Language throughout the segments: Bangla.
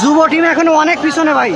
যুব টিম এখন অনেক পিছনে ভাই।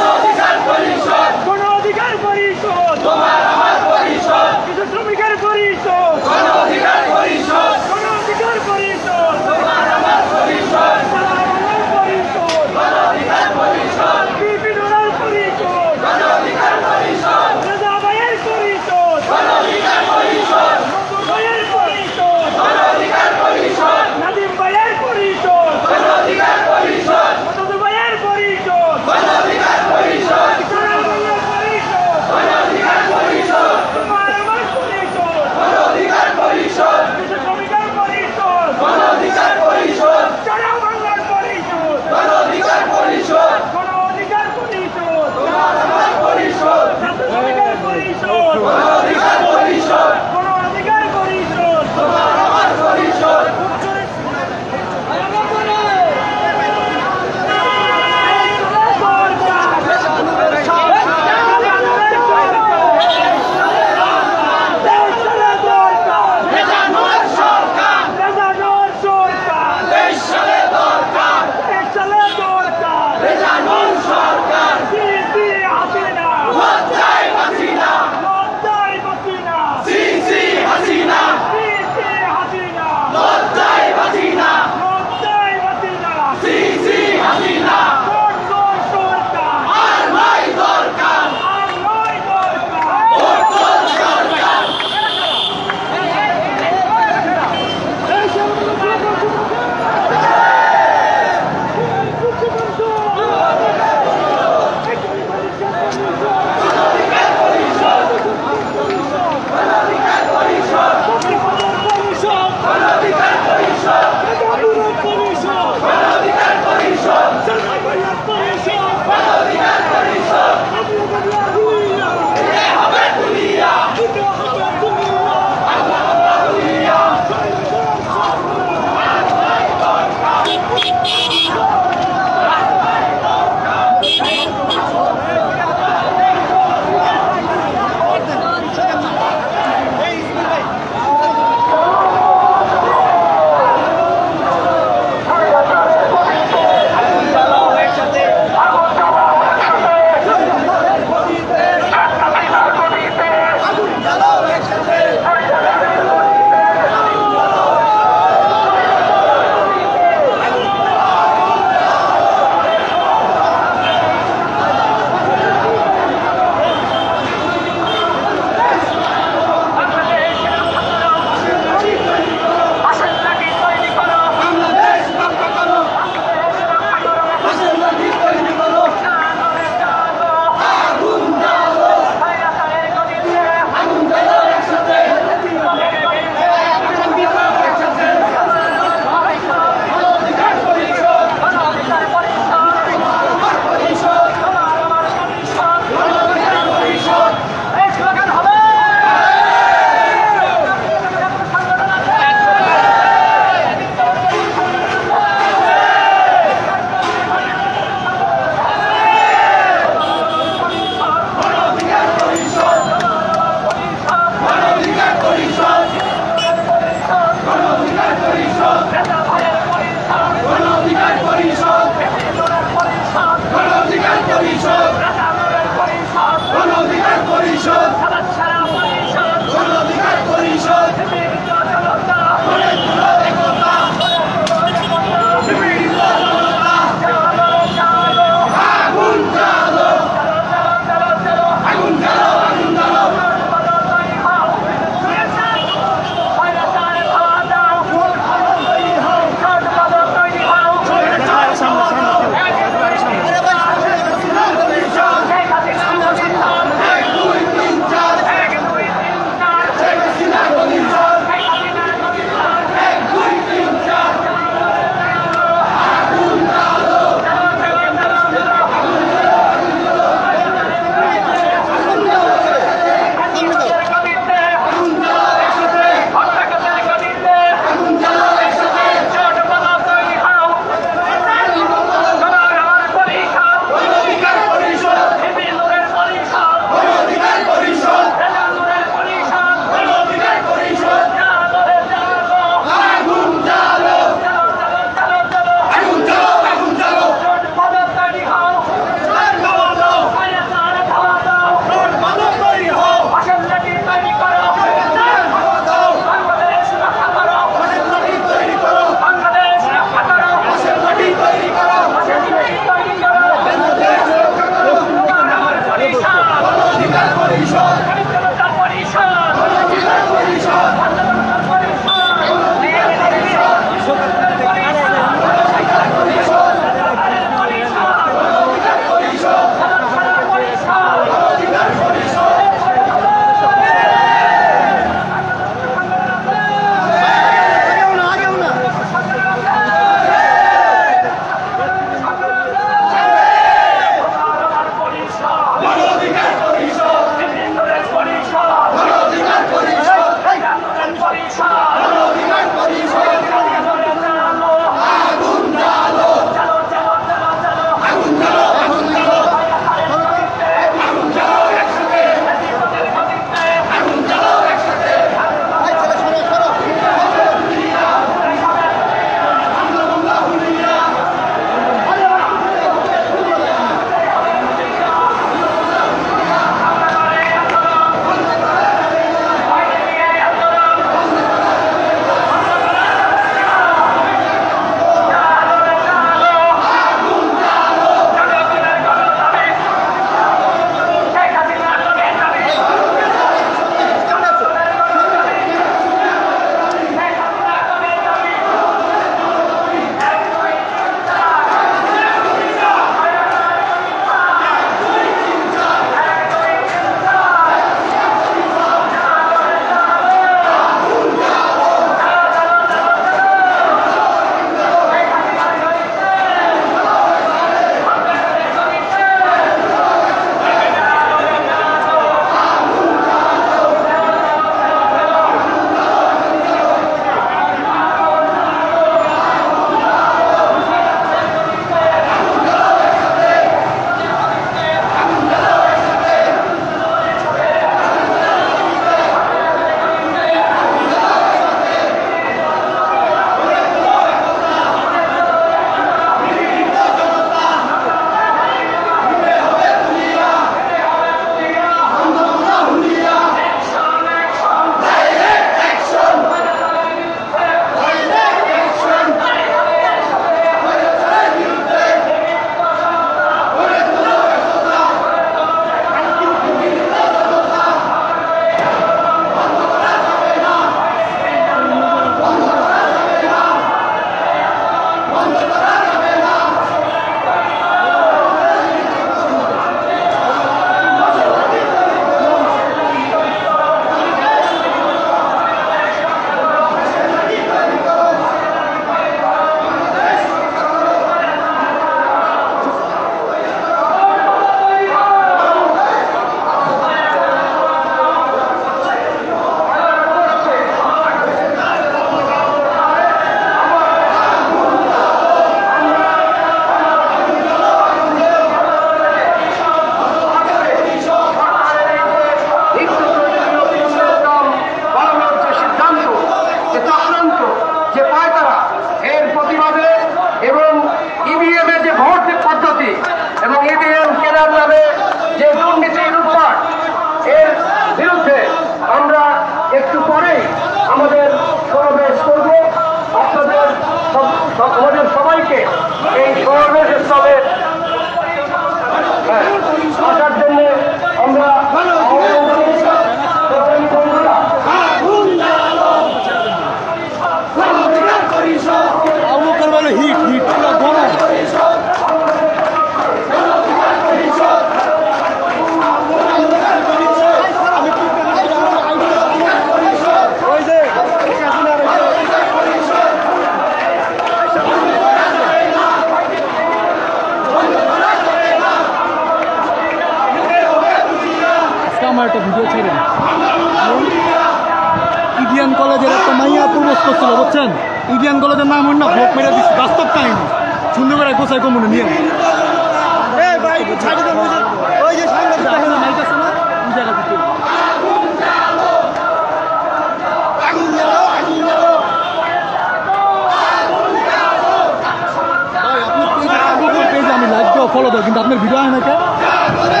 ফলো দাও কিন্তু আপনার ভিডিও হয় না কে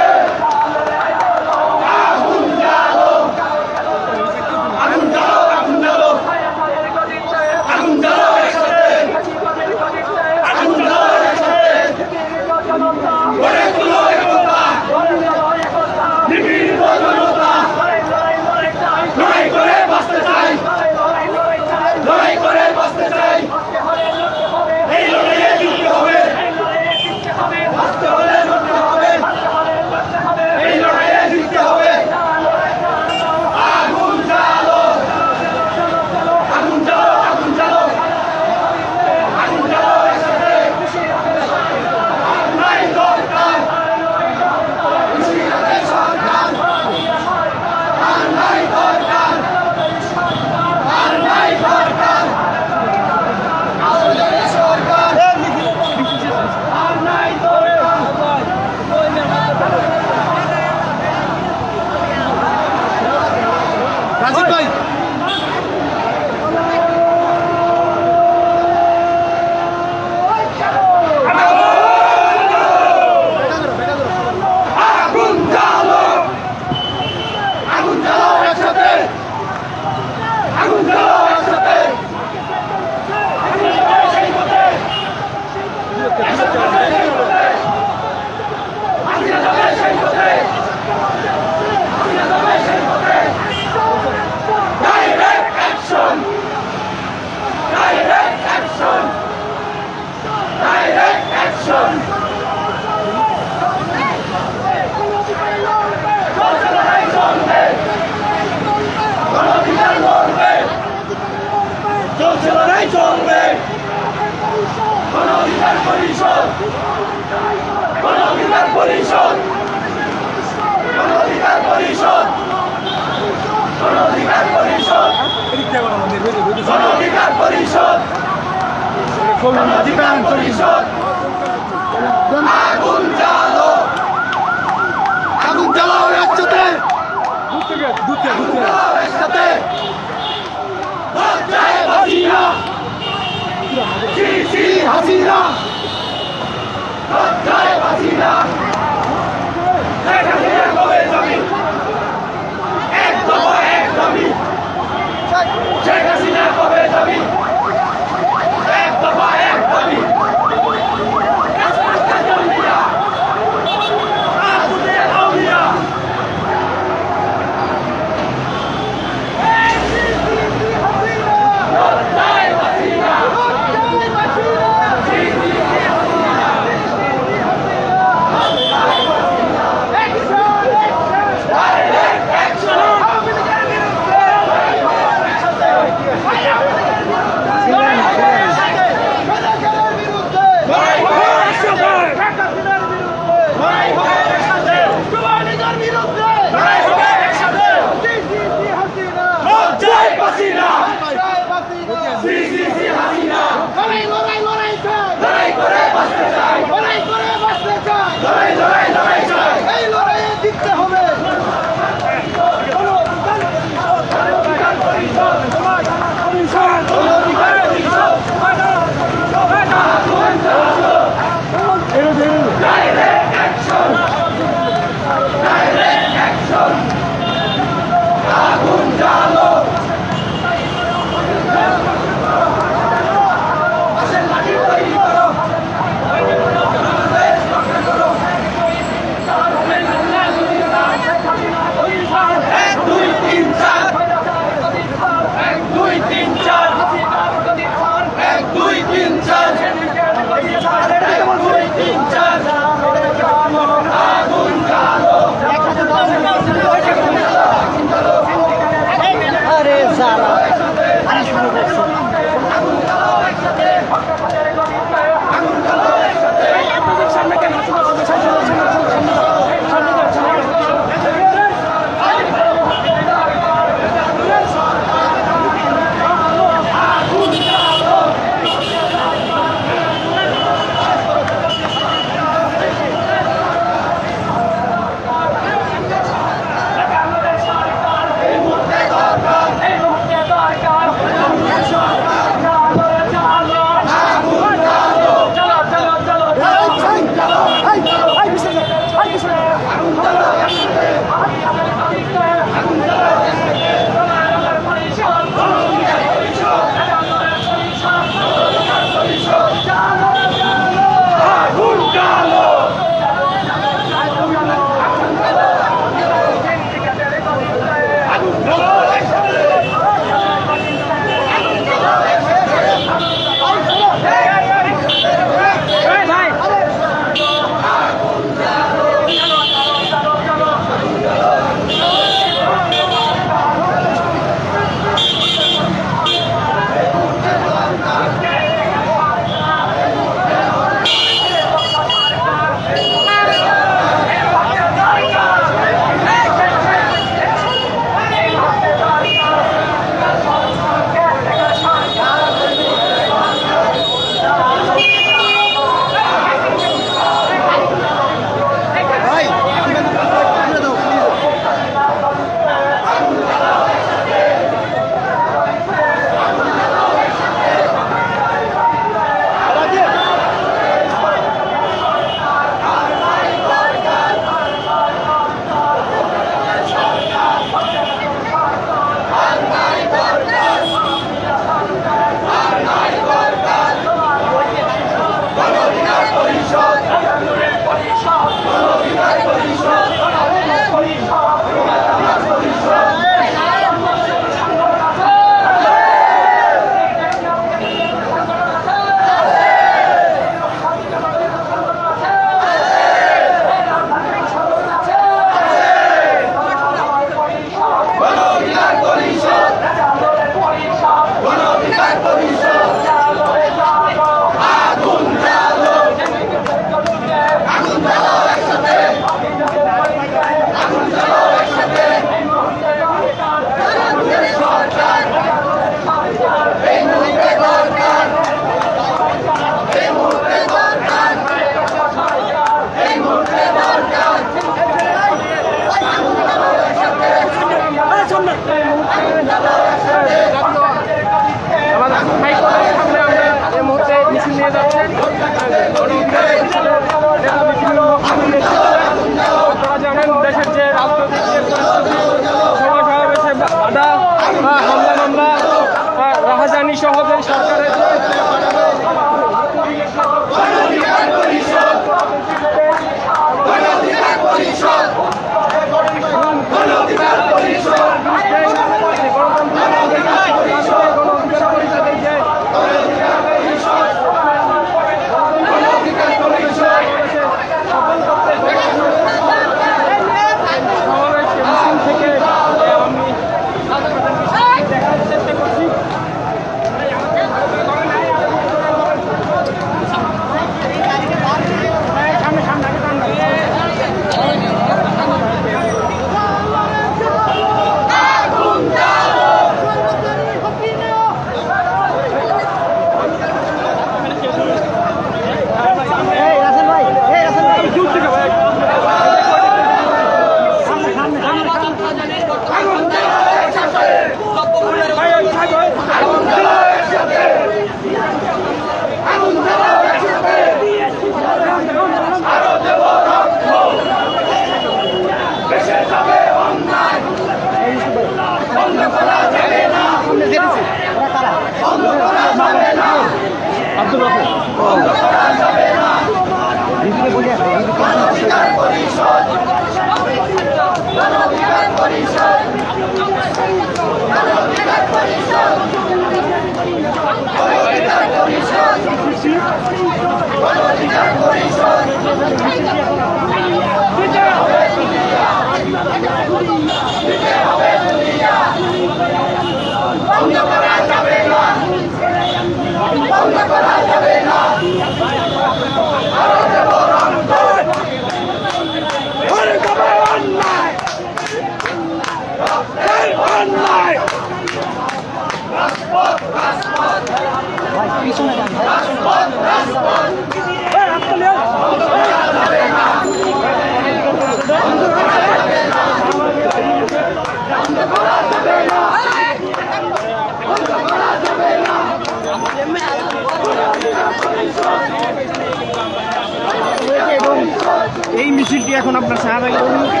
এখন আপনার অভিমুখে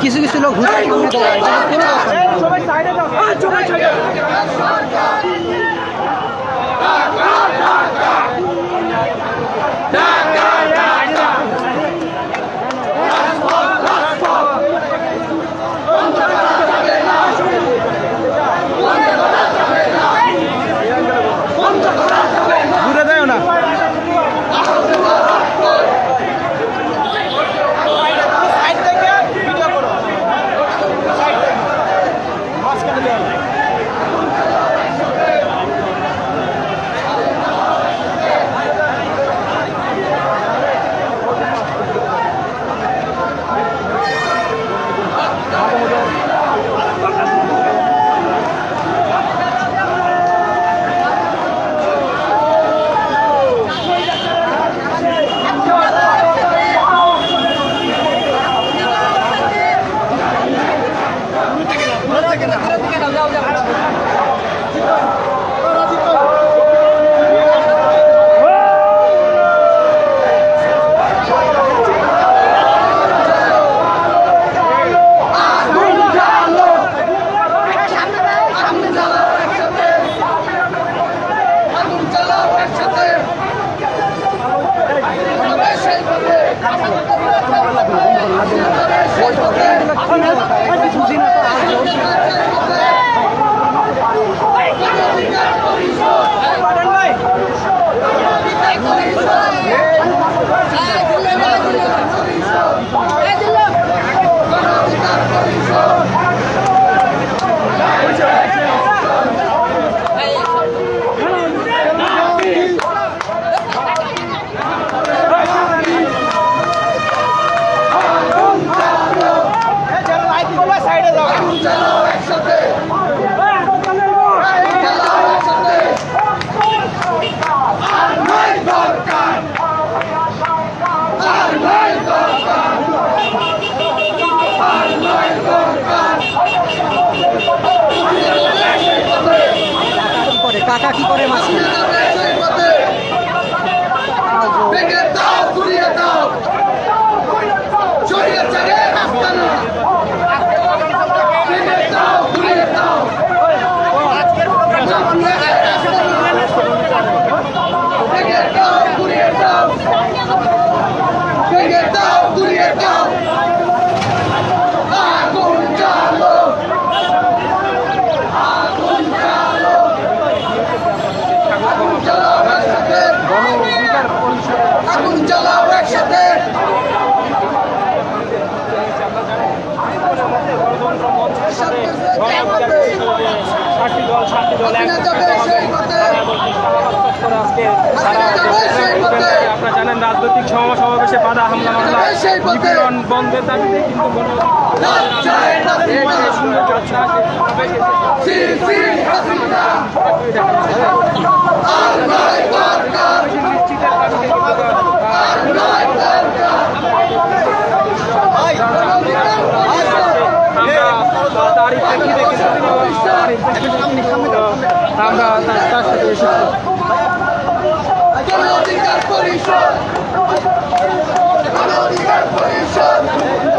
কিছু কিছু লোক ঘুরে আশেপাশে বাধা হামলা মামলা নিপীড়ন বন্ধের দাবিতে কিন্তু আমরা তার সাথে এসেছি। Obrigado por isso!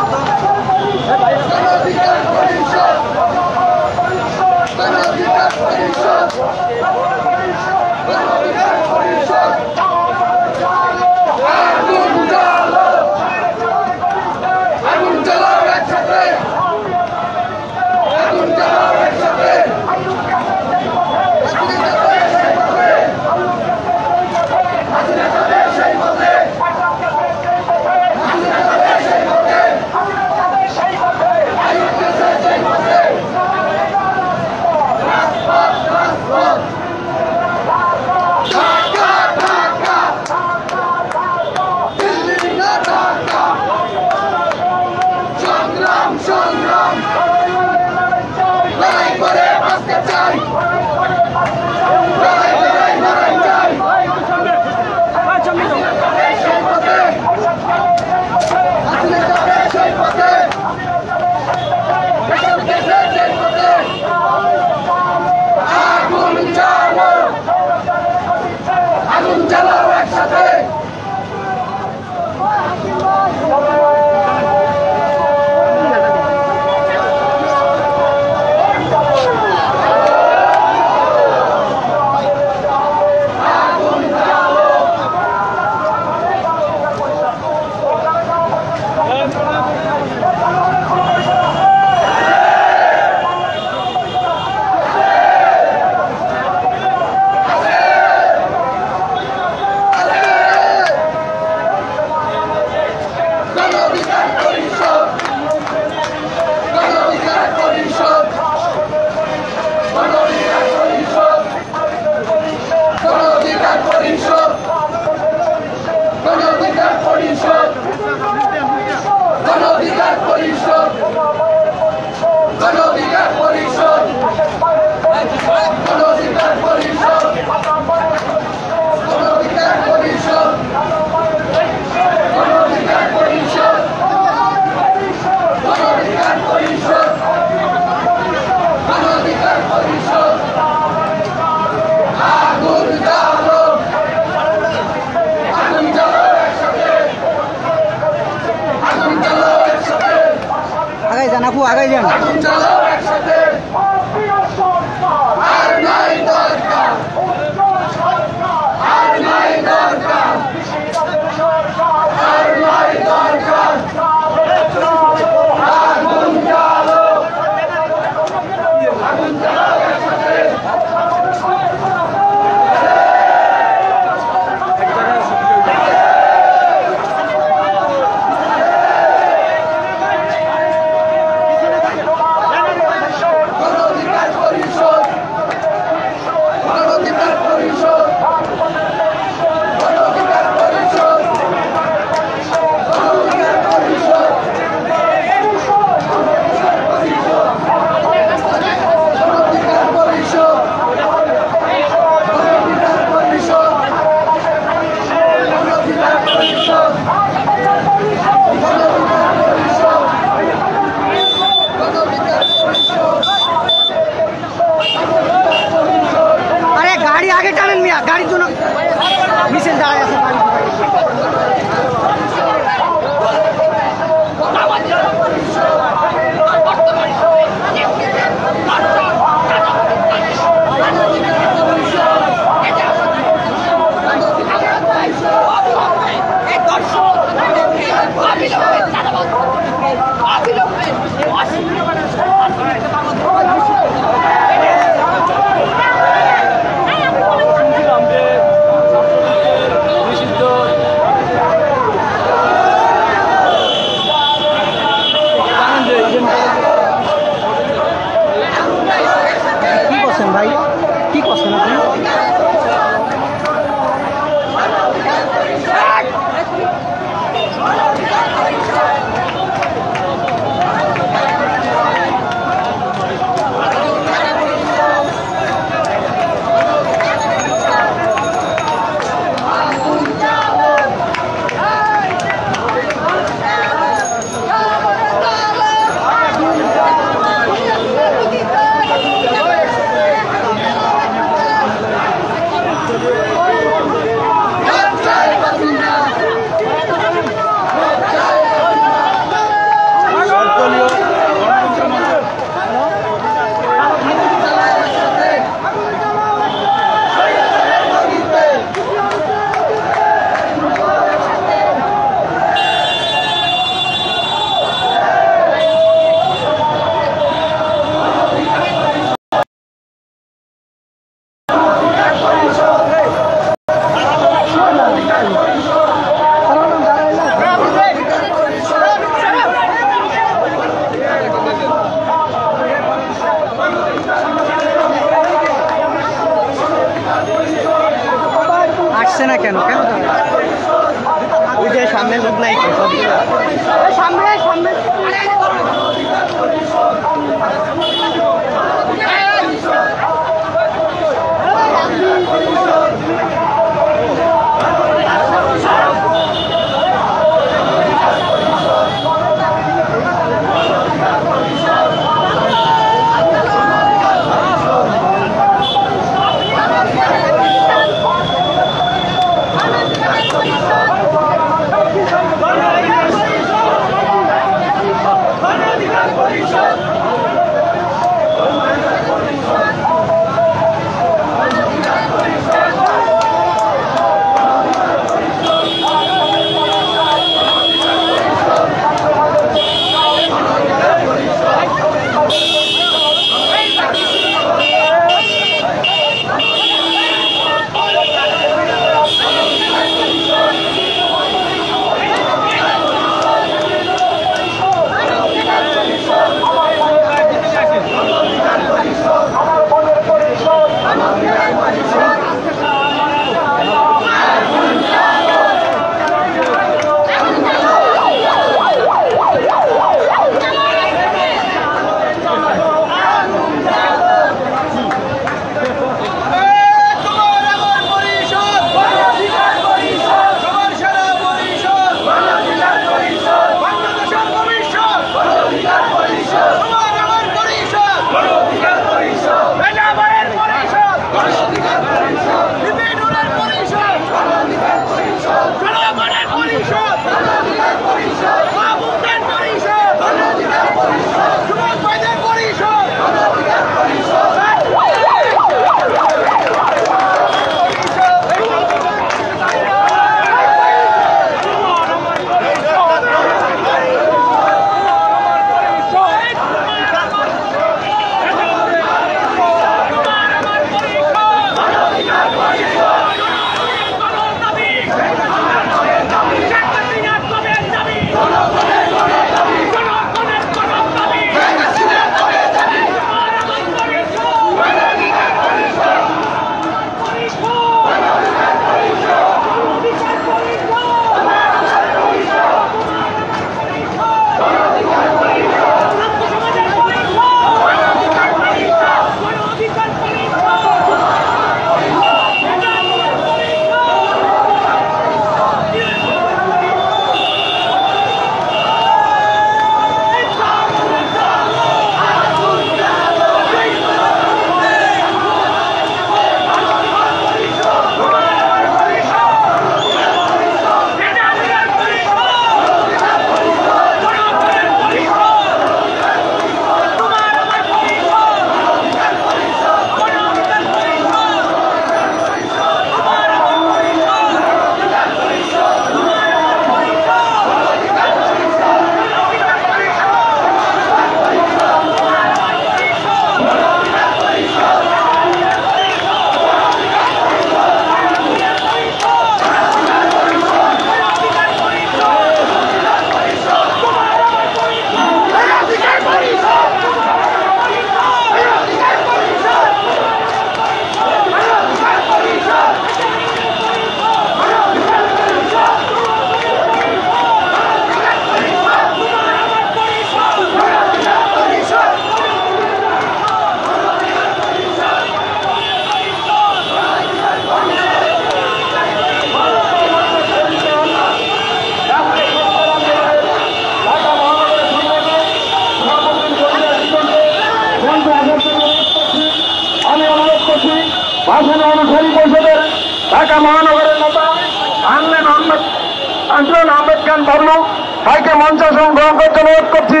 ভাইকে মঞ্চ আসন গ্রহণ করতে অনুরোধ করছি।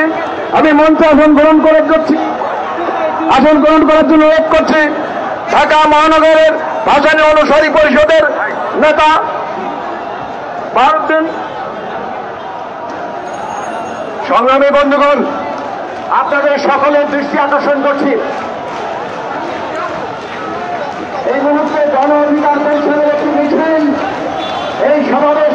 আমি মঞ্চ আসন গ্রহণ করে করছি। আসন গ্রহণ করার জন্য অনুরোধ করছি। ঢাকা মহানগরের ভাষানী অনুসারী পরিষদের নেতা ভারতের সংগ্রামী বন্ধুগণ, আপনাদের সকলের দৃষ্টি আকর্ষণ করছি। এই মুহূর্তে গণ অধিকার পরিষদের একটি মিছিল, এই সমাবেশ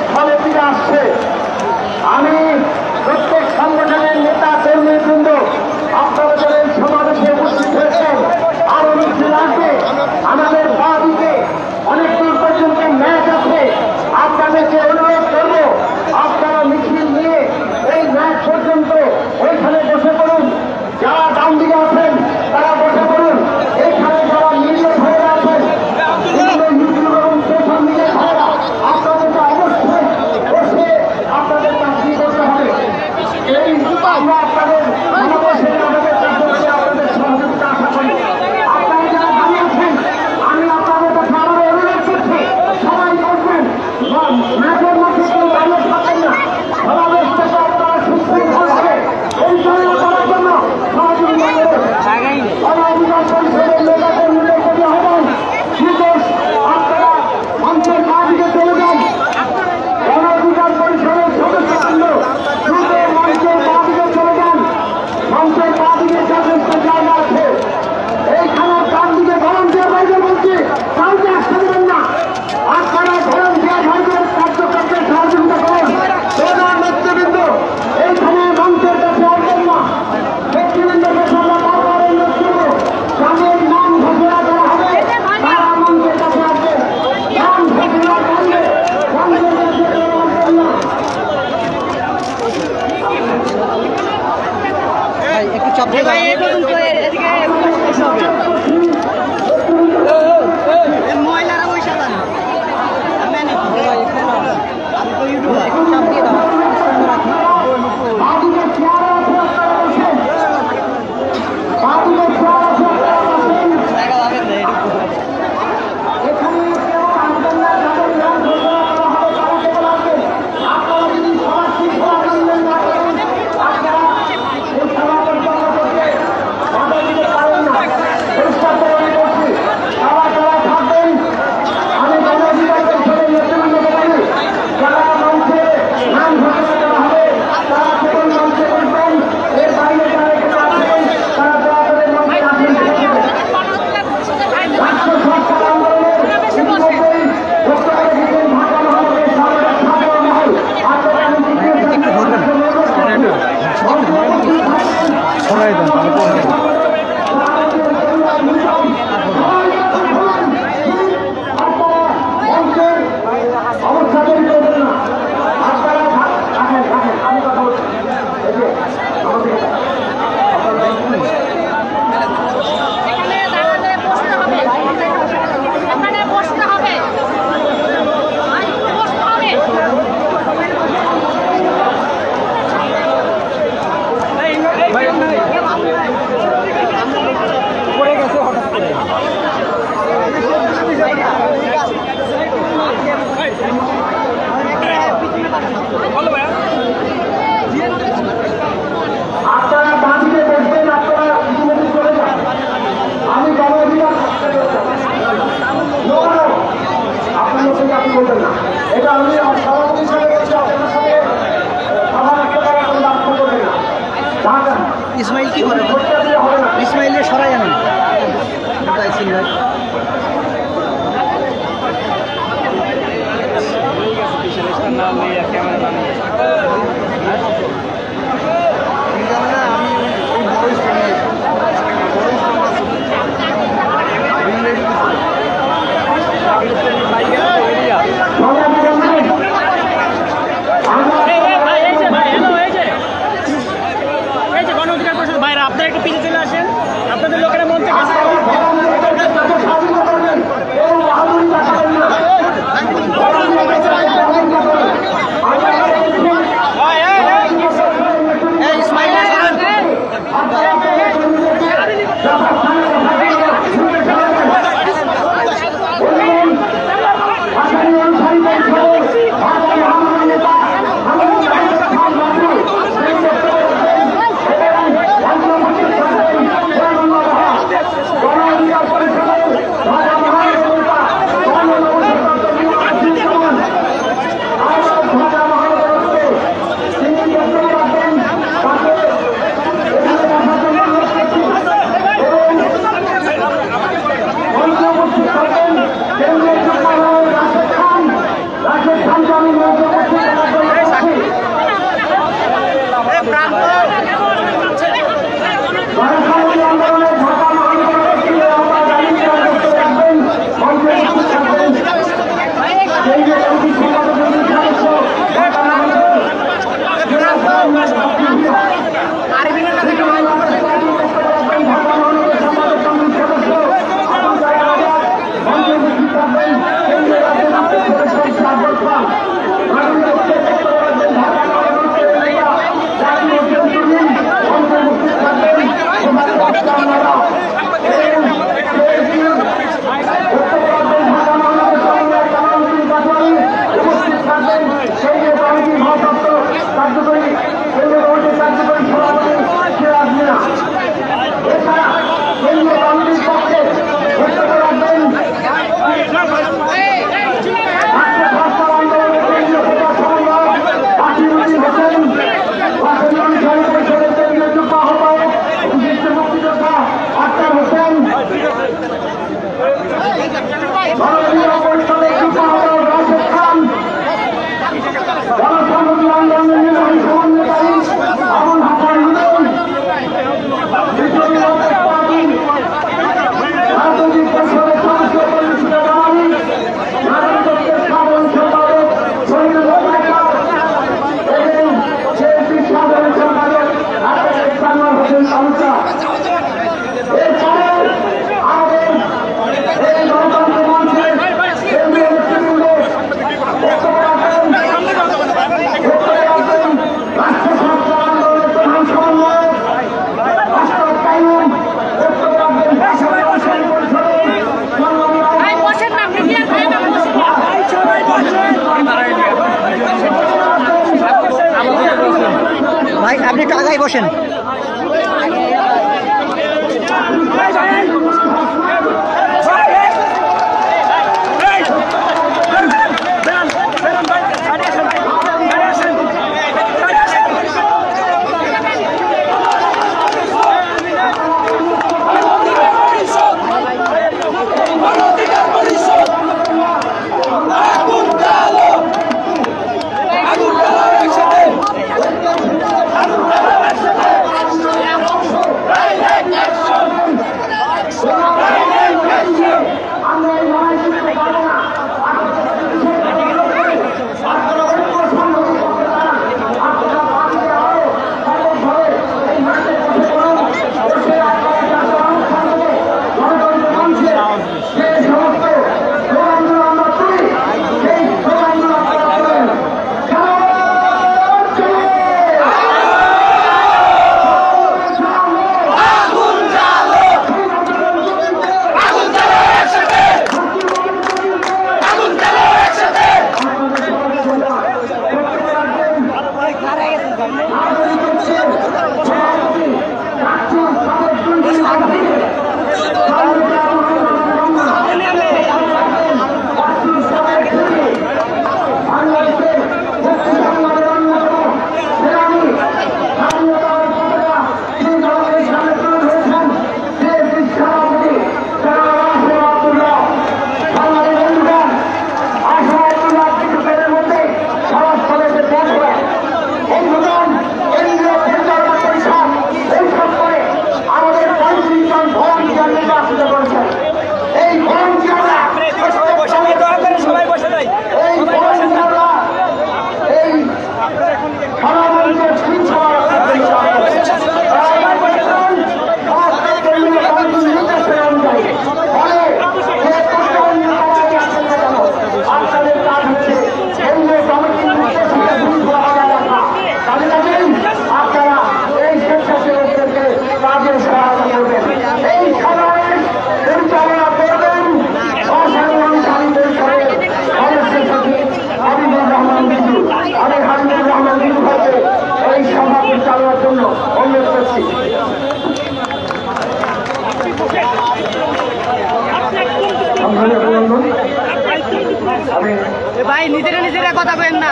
ভাই, নিজেরা নিজেরা কথা বলেন না।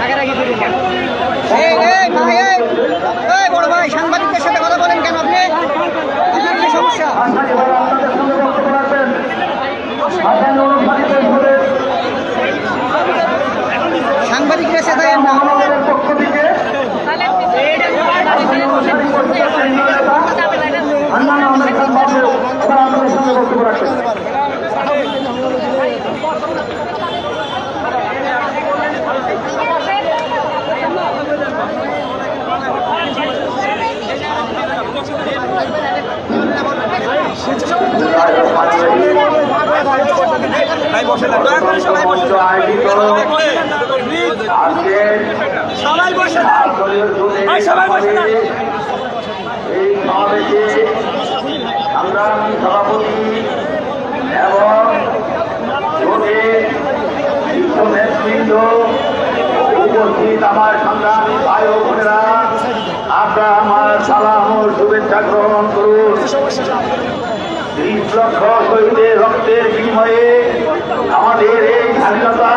রাগারাগি করি না। এই এই, ভাই, এই বড় ভাই, সাংবাদিকদের সাথে কথা বলেন কেন আপনি? কি সমস্যা? সাংবাদিকদের সাথে না পক্ষ থেকে বক্তব্য রাখেন সবাই আমরা সভাপতি এবং উপস্থিত আমার সংগ্রামী ভাই আপনার আমার সালাম ও শুভেচ্ছা গ্রহণ করুন। ত্রিশ লক্ষ শহীদের রক্তের বিনিময়ে আমাদের এই স্বাধীনতা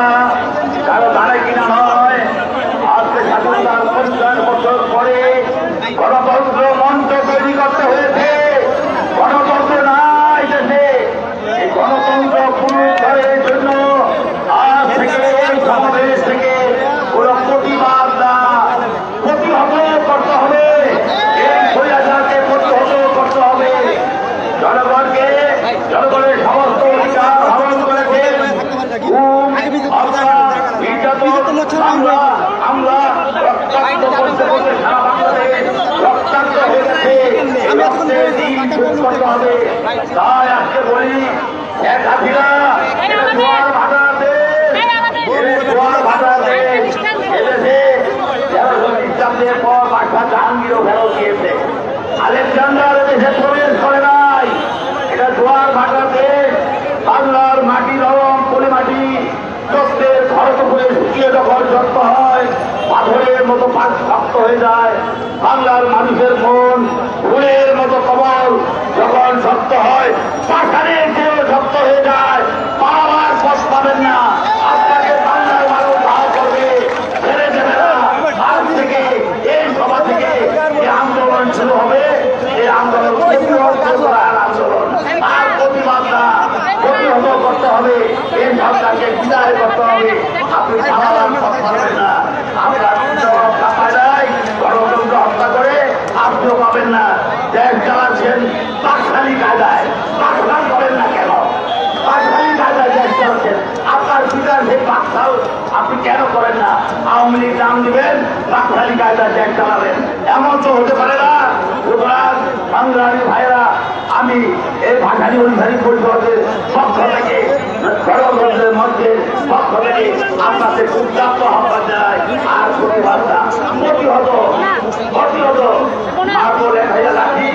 মঞ্চ হতে পারে না। সুতরাং বাংলার ভাইয়েরা আমি এই ভাষারি অনুসারী পরিবর্তে পক্ষ থেকে গণতন্ত্রের মধ্যে পক্ষ থেকে আপনাদের উদ্যাপ্ত হওয়া যায় আর প্রতিবাদটা প্রতিহত প্রতিহত। লেখাইয়া রাখি।